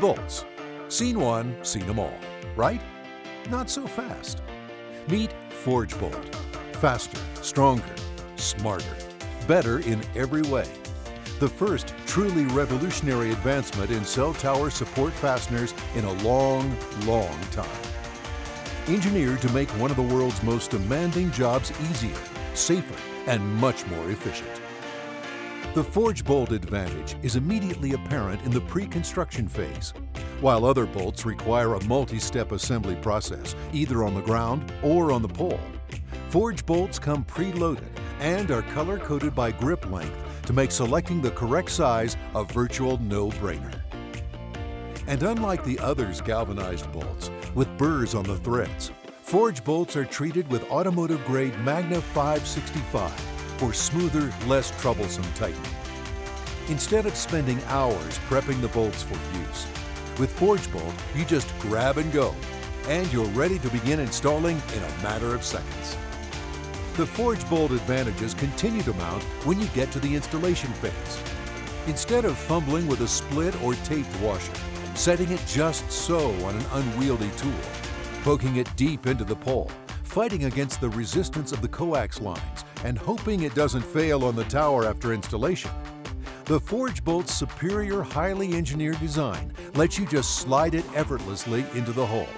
Bolts. Seen one, seen them all, right? Not so fast. Meet FORGBolt. Faster, stronger, smarter, better in every way. The first truly revolutionary advancement in cell tower support fasteners in a long, long time. Engineered to make one of the world's most demanding jobs easier, safer, and much more efficient. The FORGBolt advantage is immediately apparent in the pre-construction phase. While other bolts require a multi-step assembly process, either on the ground or on the pole, FORGBolts come preloaded and are color-coded by grip length to make selecting the correct size a virtual no-brainer. And unlike the others' galvanized bolts, with burrs on the threads, FORGBolts are treated with automotive-grade Magni 565 for smoother, less troublesome tightening. Instead of spending hours prepping the bolts for use, with FORGBolt, you just grab and go, and you're ready to begin installing in a matter of seconds. The FORGBolt advantages continue to mount when you get to the installation phase. Instead of fumbling with a split or taped washer, setting it just so on an unwieldy tool, poking it deep into the pole, fighting against the resistance of the coax lines, and hoping it doesn't fail on the tower after installation, the FORGBolt's superior, highly engineered design lets you just slide it effortlessly into the hole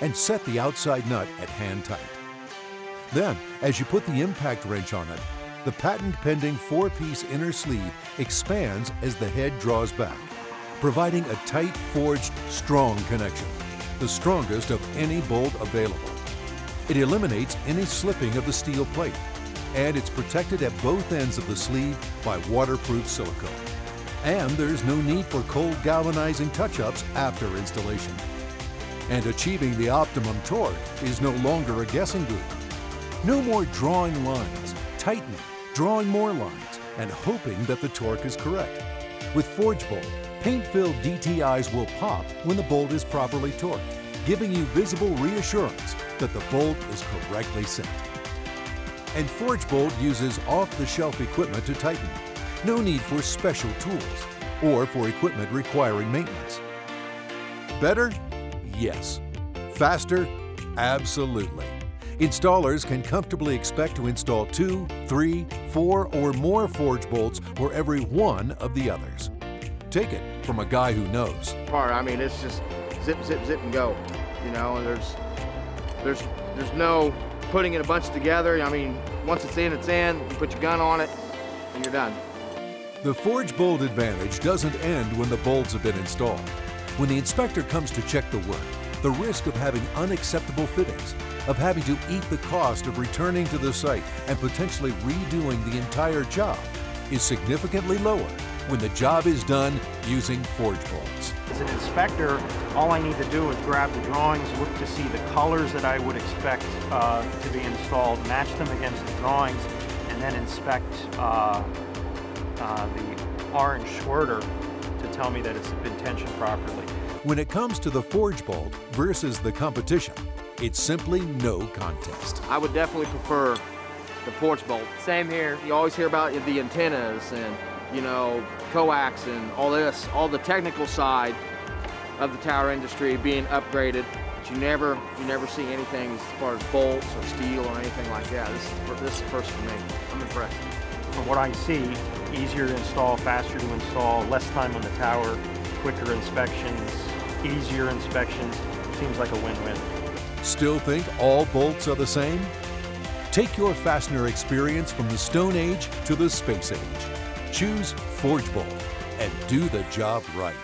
and set the outside nut at hand tight. Then, as you put the impact wrench on it, the patent-pending four-piece inner sleeve expands as the head draws back, providing a tight, forged, strong connection, the strongest of any bolt available. It eliminates any slipping of the steel plate, and it's protected at both ends of the sleeve by waterproof silicone. And there's no need for cold galvanizing touch-ups after installation. And achieving the optimum torque is no longer a guessing game. No more drawing lines, tightening, drawing more lines, and hoping that the torque is correct. With FORGBolt, paint-filled DTIs will pop when the bolt is properly torqued, giving you visible reassurance that the bolt is correctly set. And FORGBolt uses off-the-shelf equipment to tighten. No need for special tools or for equipment requiring maintenance. Better? Yes. Faster? Absolutely. Installers can comfortably expect to install two, three, four, or more FORGBolts for every one of the others. Take it from a guy who knows. I mean, it's just zip, zip, zip, and go. You know, and there's, there's, there's no putting it a bunch together. I mean, once it's in, it's in. You put your gun on it, and you're done. The FORGBolt advantage doesn't end when the bolts have been installed. When the inspector comes to check the work, the risk of having unacceptable fittings, of having to eat the cost of returning to the site and potentially redoing the entire job is significantly lower when the job is done using Forge Bolts. As an inspector, all I need to do is grab the drawings, look to see the colors that I would expect uh, to be installed, match them against the drawings, and then inspect uh, uh, the orange squirter to tell me that it's been tensioned properly. When it comes to the FORGBolt versus the competition, it's simply no contest. I would definitely prefer the FORGBolt. Same here. You always hear about the antennas and, you know, coax and all this, all the technical side of the tower industry being upgraded. But you never, you never see anything as far as bolts or steel or anything like that. This is, this is first for me. I'm impressed. From what I see, easier to install, faster to install, less time on the tower, quicker inspections, easier inspections. Seems like a win-win. Still think all bolts are the same? Take your fastener experience from the Stone Age to the Space Age. Choose FORGBolt and do the job right.